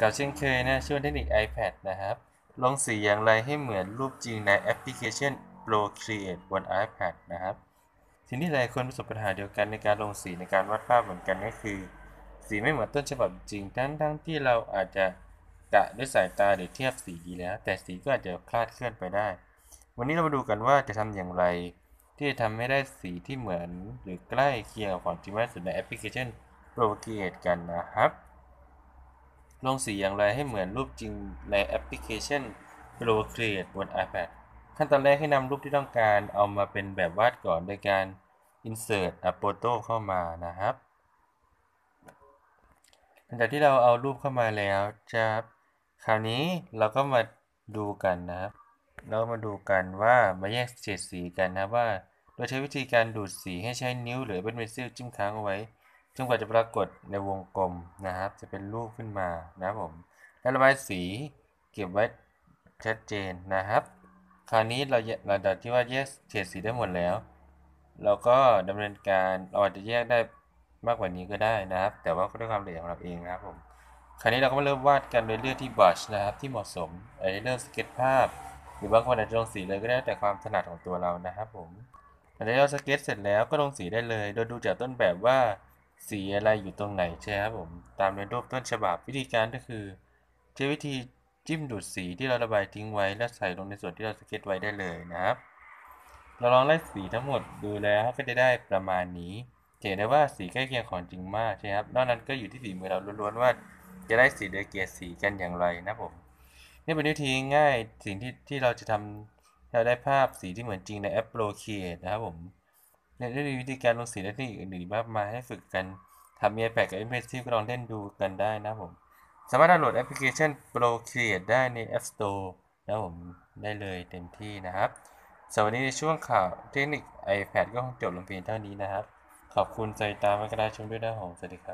กับเช่นเคยนะช่วงเทคนิค iPad นะครับ ลงสีอย่างไรให้เหมือนรูปจริงในแอปพลิเคชัน Procreate บน iPad นะครับทีนี้หลายคนประสบปัญหาเดียวกันในการลงสีในการวาดภาพเหมือนกันก็คือ สีไม่เหมือนต้นฉบับจริงทั้งทั้งที่เราอาจจะกะด้วยสายตาหรือเทียบสีดีแล้ว แต่สีก็อาจจะคลาดเคลื่อนไปได้ วันนี้เรามาดูกันว่าจะทำอย่างไร ที่จะทำให้ได้สีที่เหมือนหรือใกล้เคียงกับของจริงมากที่สุดในแอปพลิเคชัน Procreate กันนะครับ ลงสีอย่างไรให้เหมือนรูปจริงในแอปพลิเคชัน Procreate บน iPad ขั้นตอนแรกให้นำรูปที่ต้องการเอามาเป็นแบบวาดก่อนโดยการ insert a photo เข้ามานะครับ หลังจากที่เราเอารูปเข้ามาแล้วจะคราวนี้เราก็มาดูกันนะครับ เรามาดูกันว่ามาแยกเฉดสีกันนะว่า โดยใช้วิธีการดูดสีให้ใช้นิ้วหรือเป็นเพนซิลจิ้มค้างเอาไว้ จนกว่าจะปรากฏในวงกลมนะครับ จะเป็นรูปขึ้นมานะครับผมแล้วระบายสีเก็บไว้ชัดเจนนะครับ คราวนี้เราหลังจากที่ว่าแยกเฉดสีได้หมดแล้ว เราก็ดำเนินการเราอาจจะแยกได้มากกว่านี้ก็ได้นะครับ แต่ว่าด้วยความละเอียดของเราเองนะครับผมคราวนี้เราก็มาเริ่มวาดกันโดยเลือกที่บัชนะครับ ที่เหมาะสมอาจจะเริ่มสเก็ตภาพ หรือบางคนอาจจะลงสีเลยก็ได้แต่ความถนัดของตัวเรานะครับผมหลังจากเราสเก็ตเสร็จแล้วก็ลงสีได้เลย โดยดูจากต้นแบบว่า สีอะไรอยู่ตรงไหนใช่ครับผม ตามในรูปต้นฉบับวิธีการก็คือ ใช้วิธีจิ้มดูดสีที่เราระบายทิ้งไว้ แล้วใส่ลงในส่วนที่เราสเก็ตไว้ได้เลยนะครับ เราลองไล่สีทั้งหมดดูแล้วก็จะได้ประมาณนี้เห็นได้ว่าสีใกล้เคียงของจริงมากใช่ครับ นอกนั้นก็อยู่ที่ฝีมือเราล้วนๆว่าจะได้สีโดยเกียรสีกันอย่างไรนะผม นี่เป็นวิธีง่ายสิ่งที่ที่เราจะทำเราได้ภาพสีที่เหมือนจริงในแอป Procreate นะครับผม เนี่ยได้มีวิธีการลงสีและเทคนิคอื่นๆมากมายให้ฝึกกันทำมียแปลกับ Impressive ก็ลองเล่นดูกันได้นะผม สามารถดาวน์โหลดแอปพลิเคชัน Procreate ได้ใน App Store นะผมได้เลยเต็มที่นะครับสวัสดีในช่วงข่าวเทคนิค iPad ก็คงจบลงเพียงเท่านี้นะครับ ขอบคุณใจตามมากระดาชมด้วยนะผมสวัสดีครับ